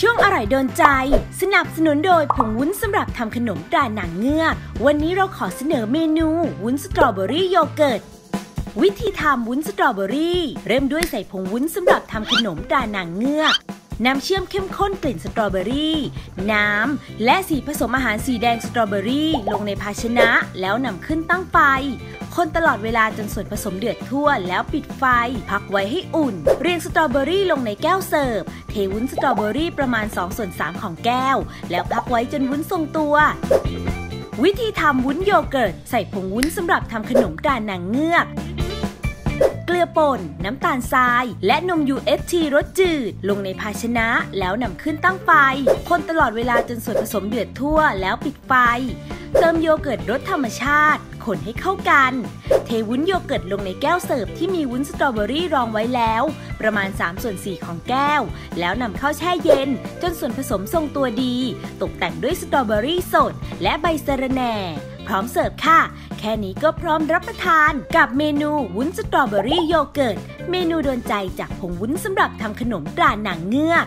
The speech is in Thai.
ช่วงอร่อยโดนใจ สนับสนุนโดยผงวุ้นสำหรับทำขนมตรานางเงือก วันนี้เราขอเสนอเมนู วุ้นสตรอเบอรี่โยเกิร์ต วิธีทำวุ้นสตรอเบอรี่ เริ่มด้วยใส่ผงวุ้นสำหรับทำขนมตรานางเงือก น้ำเชื่อมเข้มข้นกลิ่นสตรอเบอรี่ น้ำ และสีผสมอาหารสีแดงสตรอเบอรี่ลงในภาชนะแล้วนำขึ้นตั้งไฟ คนตลอดเวลาจนส่วนผสมเดือดทั่วแล้วปิดไฟ พักไว้ให้อุ่น เรียงสตรอเบอรี่ลงในแก้วเสิร์ฟ เทวุ้นสตรอเบอรี่ประมาณ2ส่วน3ของแก้ว แล้วพักไว้จนวุ้นทรงตัววิธีทำวุ้นโยเกิร์ต ใส่ผงวุ้นสำหรับทำขนมตราหนังเงือก เกลือป่น น้ำตาลทราย และนม UHT รสจืด ลงในภาชนะแล้วนำขึ้นตั้งไฟ คนตลอดเวลาจนส่วนผสมเดือดทั่วแล้วปิดไฟ เติมโยเกิร์ตรสธรรมชาติ คนให้เข้ากัน เทวุ้นโยเกิร์ตลงในแก้วเสิร์ฟที่มีวุ้นสตรอเบอรี่รองไว้แล้ว ประมาณ 3 ส่วน 4 ของแก้ว แล้วนำเข้าแช่เย็น จนส่วนผสมทรงตัวดี ตกแต่งด้วยสตรอเบอรี่สด และใบสะระแหน่ พร้อมเสิร์ฟค่ะ แค่นี้ก็พร้อมรับประทานกับเมนูวุ้นสตรอเบอรี่โยเกิร์ต เมนูโดนใจจากผงวุ้นสำหรับทำขนมตรานางเงือก